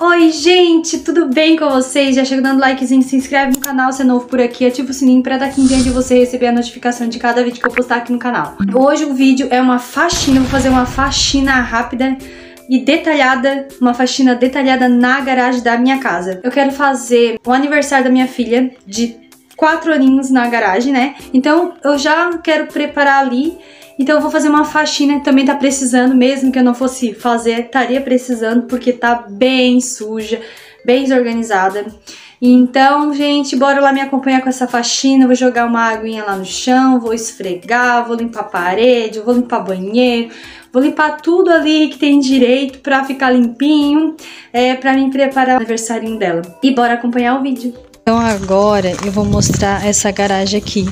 Oi, gente, tudo bem com vocês? Já chega dando likezinho, se inscreve no canal se é novo por aqui, ativa o sininho pra daqui em diante você receber a notificação de cada vídeo que eu postar aqui no canal. Hoje o vídeo é uma faxina, vou fazer uma faxina rápida e detalhada, uma faxina detalhada na garagem da minha casa. Eu quero fazer o aniversário da minha filha de quatro aninhos na garagem, né? Então eu já quero preparar ali. Então eu vou fazer uma faxina, também tá precisando, mesmo que eu não fosse fazer, estaria precisando, porque tá bem suja, bem desorganizada. Então, gente, bora lá me acompanhar com essa faxina. vou jogar uma aguinha lá no chão, vou esfregar, vou limpar a parede, vou limpar banheiro, Vou limpar tudo ali que tem direito pra ficar limpinho, é, pra me preparar o aniversário dela. E bora acompanhar o vídeo. Então agora eu vou mostrar essa garagem aqui.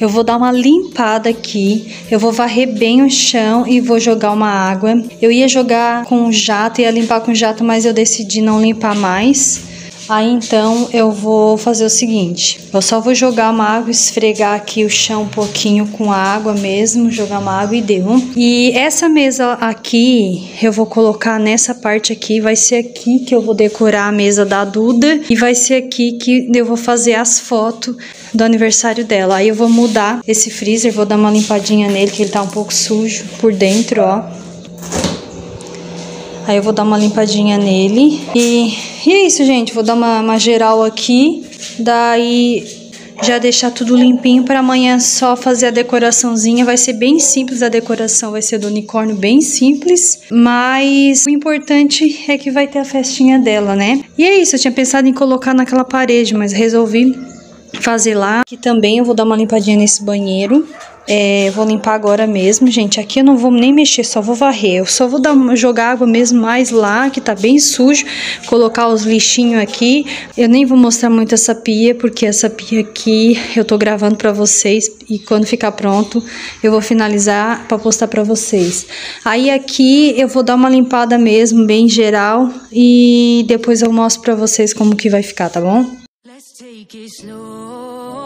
Eu vou dar uma limpada aqui, eu vou varrer bem o chão e vou jogar uma água. Eu ia jogar com jato, ia limpar com jato, mas eu decidi não limpar mais. Aí então eu vou fazer o seguinte, eu só vou jogar uma água, esfregar aqui o chão um pouquinho com água mesmo, jogar uma água e deu. E essa mesa aqui, eu vou colocar nessa parte aqui, vai ser aqui que eu vou decorar a mesa da Duda e vai ser aqui que eu vou fazer as fotos do aniversário dela. Aí eu vou mudar esse freezer, vou dar uma limpadinha nele que ele tá um pouco sujo por dentro, ó. Aí eu vou dar uma limpadinha nele. E, e é isso, gente. Vou dar uma, uma geral aqui. Daí já deixar tudo limpinho para amanhã só fazer a decoraçãozinha. Vai ser bem simples a decoração, vai ser do unicórnio bem simples, mas o importante é que vai ter a festinha dela, né? E é isso, eu tinha pensado em colocar naquela parede, mas resolvi fazer lá. Aqui também eu vou dar uma limpadinha nesse banheiro. É, vou limpar agora mesmo, gente. Aqui eu não vou nem mexer, só vou varrer. Eu só vou dar, jogar água mesmo mais lá, que tá bem sujo. Colocar os lixinhos aqui. Eu nem vou mostrar muito essa pia, porque essa pia aqui eu tô gravando pra vocês. E quando ficar pronto, eu vou finalizar pra postar pra vocês. Aí aqui eu vou dar uma limpada mesmo, bem geral. E depois eu mostro pra vocês como que vai ficar, tá bom? Let's take it slow.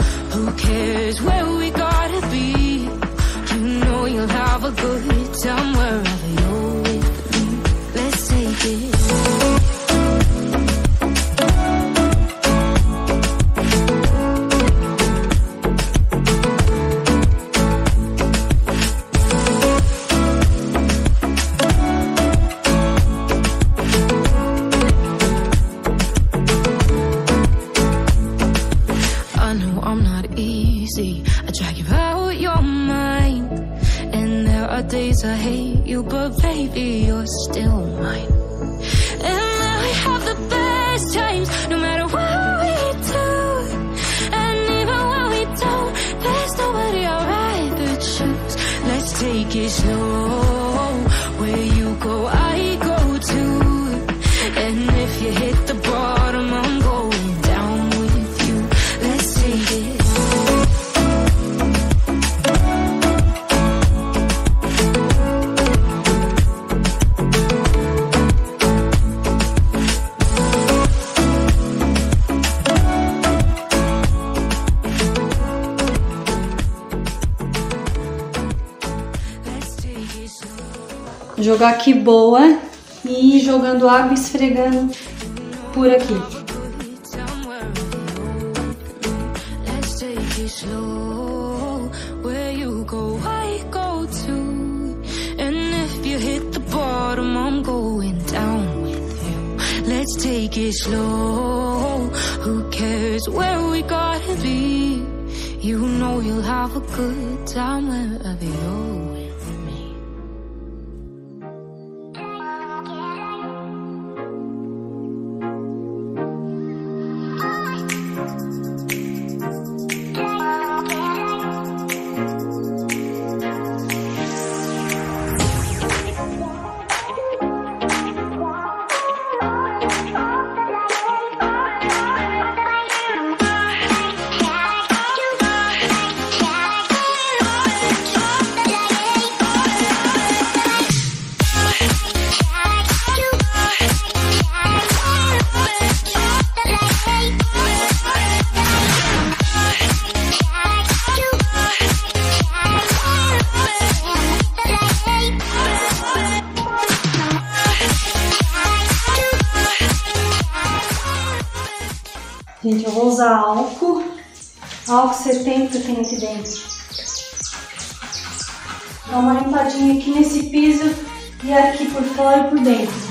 Who cares where we gotta jogar aqui boa e jogando água e esfregando por aqui. Let's take it slow. Who cares where we gotta be? You know you'll have a good time wherever you're Gente, eu vou usar álcool. Álcool 70 tem aqui dentro. Dá uma limpadinha aqui nesse piso e aqui por fora e por dentro.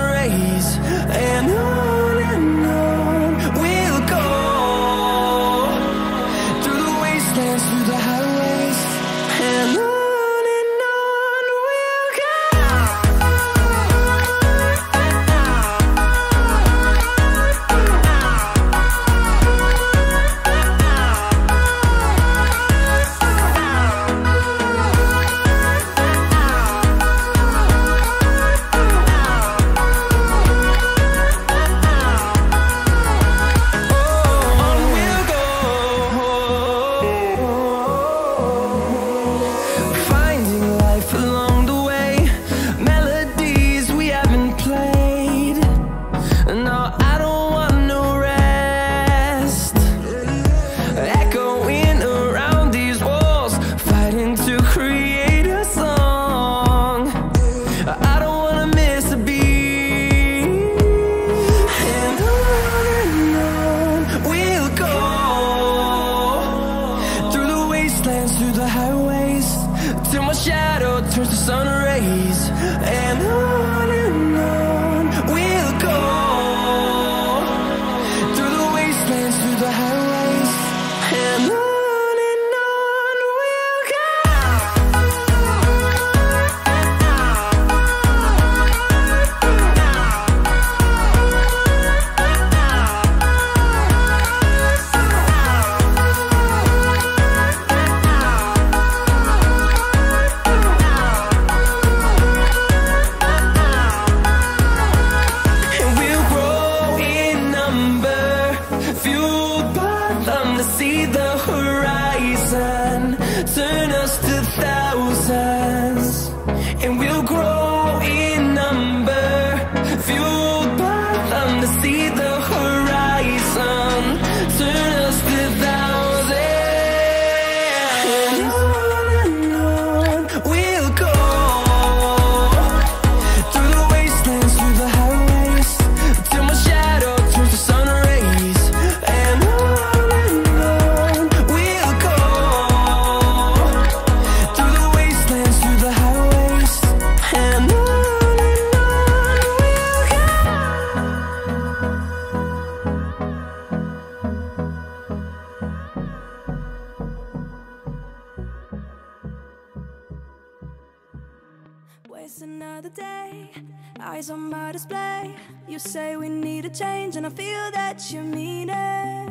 Waste another day, eyes on my display. You say we need a change, and I feel that you mean it.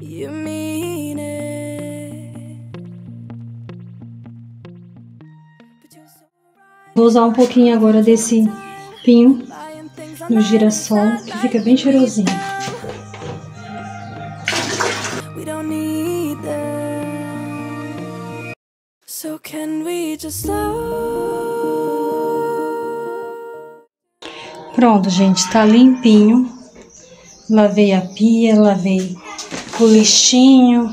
You mean it. Vou usar um pouquinho agora desse pinho no girassol, que fica bem cheirosinho. So can we just? Pronto, gente, tá limpinho. Lavei a pia, lavei o lixinho,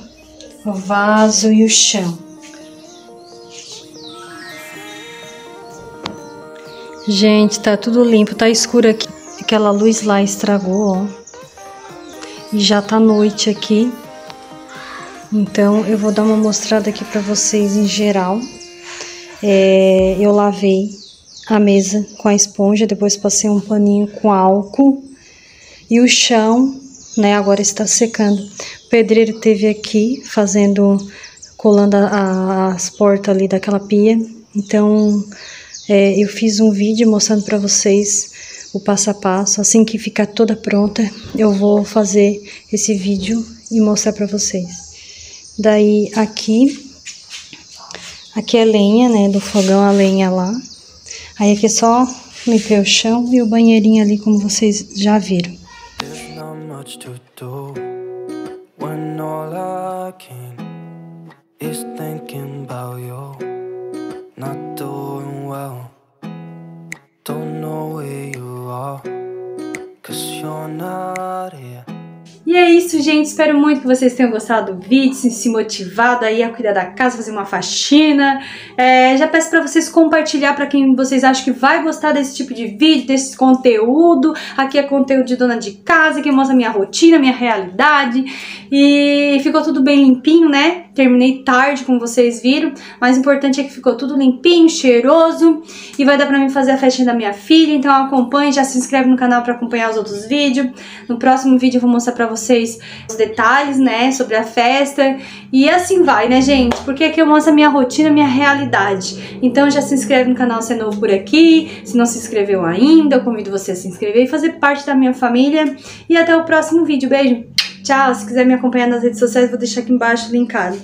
o vaso e o chão. Gente, tá tudo limpo, tá escuro aqui. Aquela luz lá estragou, ó. E já tá noite aqui. Então eu vou dar uma mostrada aqui pra vocês em geral. É, eu lavei a mesa com a esponja, depois passei um paninho com álcool e o chão, né, agora está secando. O pedreiro teve aqui fazendo, colando a- a- as portas ali daquela pia. Então, é, eu fiz um vídeo mostrando para vocês o passo a passo. Assim que ficar toda pronta, eu vou fazer esse vídeo e mostrar para vocês. Daí aqui Aqui é lenha, né? Do fogão a lenha lá. Aí aqui é só limpei o chão e o banheirinho ali, como vocês já viram. Is thinking about you. Not doing well, E é isso, gente. Espero muito que vocês tenham gostado do vídeo, se, motivado aí a cuidar da casa, fazer uma faxina. É, já peço para vocês compartilhar para quem vocês acham que vai gostar desse tipo de vídeo, desse conteúdo. Aqui é conteúdo de dona de casa, que mostra minha rotina, minha realidade. E ficou tudo bem limpinho, né? Terminei tarde, como vocês viram. Mas o importante é que ficou tudo limpinho, cheiroso. E vai dar pra mim fazer a festinha da minha filha. Então acompanhe, já se inscreve no canal pra acompanhar os outros vídeos. No próximo vídeo eu vou mostrar pra vocês os detalhes, né? Sobre a festa. E assim vai, né, gente? Porque aqui eu mostro a minha rotina, a minha realidade. Então já se inscreve no canal se é novo por aqui. Se não se inscreveu ainda, eu convido você a se inscrever e fazer parte da minha família. E até o próximo vídeo. Beijo! Tchau! Se quiser me acompanhar nas redes sociais, vou deixar aqui embaixo linkado.